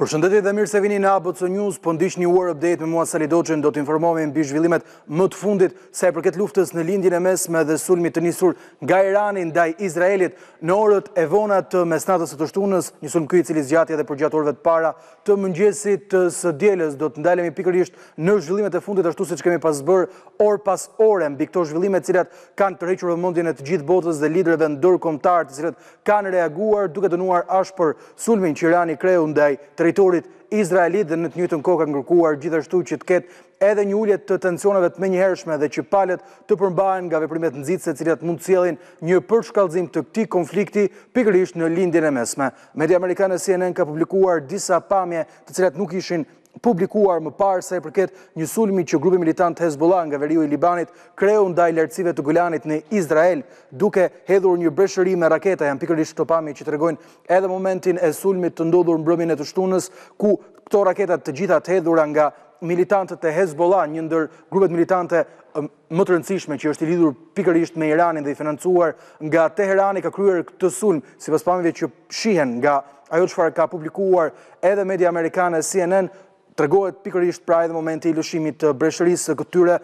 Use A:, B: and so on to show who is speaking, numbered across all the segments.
A: Përshëndetje dhe mirë se vini në ABC News, po ndiqni uar update me mua Sali Doçin, do të informohemi mbi zhvillimet më të fundit sa i përket luftës në Lindjen e Mesme dhe sulmit të nisur nga Irani ndaj Izraelit në orët e vona të mesnatës së të shtunës, një sulm ky i cili zgjati edhe për gjatë orëve të para të mëngjesit të së dielës. Do të ndalemi pikërisht në zhvillimet e fundit ashtu siç kemi pas bërë orë pas ore mbi këto zhvillime të cilat kanë tërhequr vëmendjen e të gjithë botës dhe liderëve ndërkombëtarë të cilat kanë reaguar duke dënuar ashpër sulmin që Irani kreu ndaj territorit izraelit dhe në të njëjtën kohë kanë kërkuar gjithashtu që të ketë edhe një ulje të tensioneve të menjëhershme dhe që palët të përmbahen nga veprimet nxitëse të cilat mund të sjellin një përshkallëzim të këtij konflikti pikërisht në Lindjen e Mesme. Media amerikane CNN ka publikuar disa pamje të cilat nuk ishin publikuar më parë sa i përket një sulmi që grupi militant Hezbollah nga veriu i Libanit kreu ndaj lartësive të Golanit në Izrael, duke hedhur një breshëri me raketa, janë pikërisht këto pamje që tregojnë edhe momentin e sulmit të ndodhur mbrëmjen e të shtunës, ku këto raketa të gjitha të hedhura nga militantët e Hezbollah, një ndër grupet militante më të rëndësishme që është i lidhur pikërisht me Iranin dhe i financuar nga Teherani ka kryer këtë sulm, sipas pamjeve që shihen nga ajo çfarë ka publikuar edhe media amerikane CNN, tregohet pikërisht pra edhe momenti i lëshimit të breshërisë së këtyre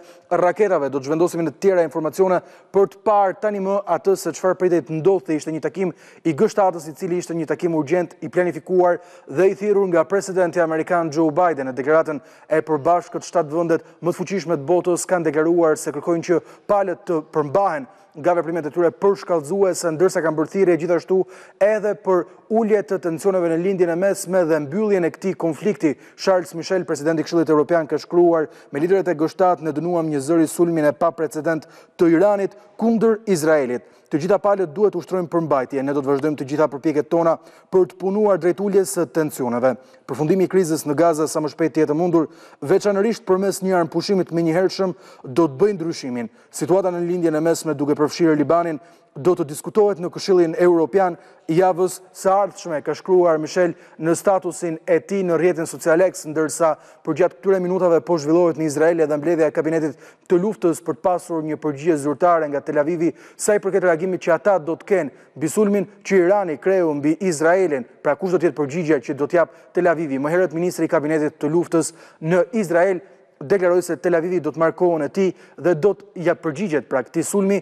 A: raketave. Do të zhvendosemi në tjera informacione për të parë tani më atë se çfarë pritej të ndodhte. Ishte një takim i G shtatës i cili ishte një takim urgjent i planifikuar dhe i thirrur nga presidenti amerikan Joe Biden ne deklaratën E përbashkët shtatë vendet më të fuqishme të botës kanë deklaruar se kërkojnë që palët të përmbahen nga veprimet e tyre përshkallëzuese, ndërsa kanë bërë thirrje gjithashtu edhe për ulje të tensioneve në Lindjen e Mesme dhe mbylljen e këtij konflikti. Charles Michel, presidenti i Këshillit Europian, ka shkruar, Me liderët e G shtatë ne dënuam njëzëri sulmin e paprecedent të Iranit kundër Izraelit. Të gjitha palët duhet të ushtrojnë përmbajtje. Ne do të vazhdojmë të gjitha përpjekjet tona për të punuar drejt uljes së tensioneve. Përfundimi i krizës në Gaza sa më shpejt të jetë e mundur, veçanërisht përmes një armëpushimi të menjëhershëm, do të bëjë ndryshimin. Situata në Lindjen e Mesme, duke përfshirë Libanin, do të diskutohet në Këshillin Europian javës së ardhshme, ka shkruar Michel në statusin e tij në rrjetin social X, ndërsa përgjatë këtyre minutave po zhvillohet në Izrael edhe mbledhja e kabinetit të luftës për të pasur një përgjigje zyrtare nga Tel Avivi sa i përket reagimit që ata do të kenë mbi sulmin që Irani kreu mbi Izraelin, pra kush do të jetë përgjigjja që do të japë Tel Avivi. Më herët ministri i kabinetit të luftës në Izrael deklaroi se Tel Avivi do të marrë kohën e tij dhe do të ia përgjigjet pra këtij sulmi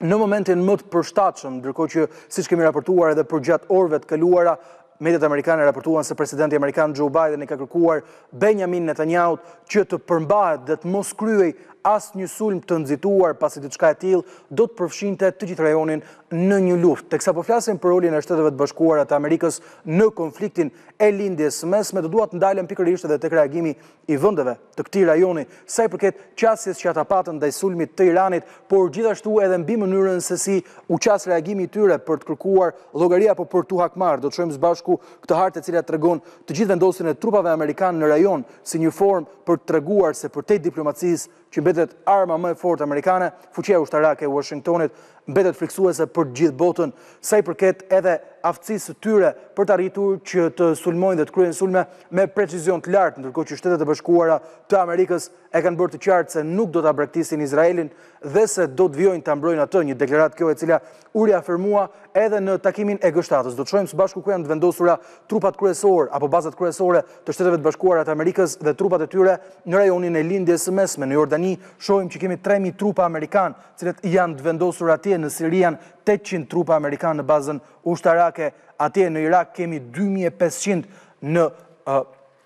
A: në momentin më të përshtatshëm, ndërkohë që siç kemi raportuar edhe përgjatë orëve të kaluara, mediat amerikane raportuan se presidenti amerikan Joe Biden i ka kërkuar Benjamin Netanyahut që të përmbahet dhe të mos kryej asnjë sulm të nxituar, pasi diçka e tillë do të përfshinte të gjithë rajonin në një luftë. Teksa po flasim për rolin e Shteteve të Bashkuara të Amerikës në konfliktin e Lindjes së Mesme, do dua të ndalem pikërisht edhe tek reagimi i vendeve të këtij rajoni sa i përket qasjes që ata patën ndaj sulmit të Iranit, por gjithashtu edhe mbi mënyrën se si u qas reagimi i tyre për të kërkuar llogari apo për t'u hakmarrë. Do të shohim së bashku këtë hartë e cila tregon të gjithë vendosjen e trupave amerikane në rajon si një formë për të treguar se përtej diplomacisë, që mbetet arma më e fortë amerikane, fuqia ushtarake e Uashingtonit mbetet frikësuese për gjithë botën, sa i përket edhe aftësisë së tyre për të arritur që të sulmojnë dhe të kryejnë sulme me precizion të lartë, ndërkohë që Shtetet e Bashkuara të Amerikës e kanë bërë të qartë se nuk do ta braktisin Izraelin dhe se do të vijojnë ta mbrojnë atë, një deklaratë kjo e cila u riafirmua edhe në takimin e G-shtatës. Do të shohim së bashku ku janë të vendosura trupat kryesorë apo bazat kryesore të Shteteve të Bashkuara të Amerikës dhe trupat e tyre në rajonin e Lindjes së Mesme. Në Jordani shohim që kemi tre mijë trupa amerikanë, të cilët janë të vendosur atje, në Siri janë tetëqind trupa amerikanë në bazën ushtarake atje, në Irak kemi dy mijë e pesëqind në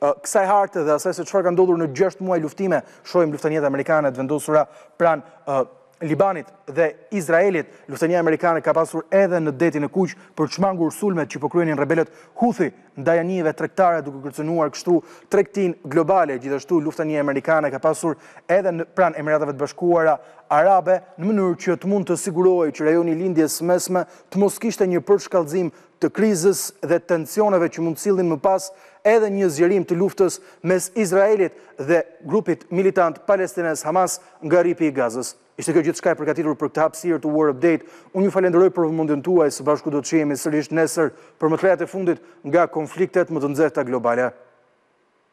A: kësaj harte dhe asaj se çfarë ka ndodhur në gjashtë muaj luftime, shohim luftanijet amerikane të vendosura pranë Libanit dhe Izraelit, luftanije amerikane ka pasur edhe në Detin e Kuq për të shmangur sulmet që po kryenin rebelët Houthi ndaj anijeve tregtare duke kërcënuar kështu tregtinë globale. Gjithashtu luftanije amerikane ka pasur edhe në pranë Emirateve të Bashkuara Arabe në mënyrë që të mund të sigurojë që rajoni i Lindjes së Mesme të mos kishte një përshkallëzim të krizës dhe tensioneve që mund të sillnin më pas edhe një zgjerim të luftës mes Izraelit dhe grupit militant palestinez Hamas nga Rripi i Gazës. Ishte kjo gjithçka e përgatitur për këtë hapësirë të War Update. Unë ju falenderoj për vëmendjen tuaj, së bashku do të shihemi sërish nesër për më të rejat e fundit nga konfliktet më të nxehta globale.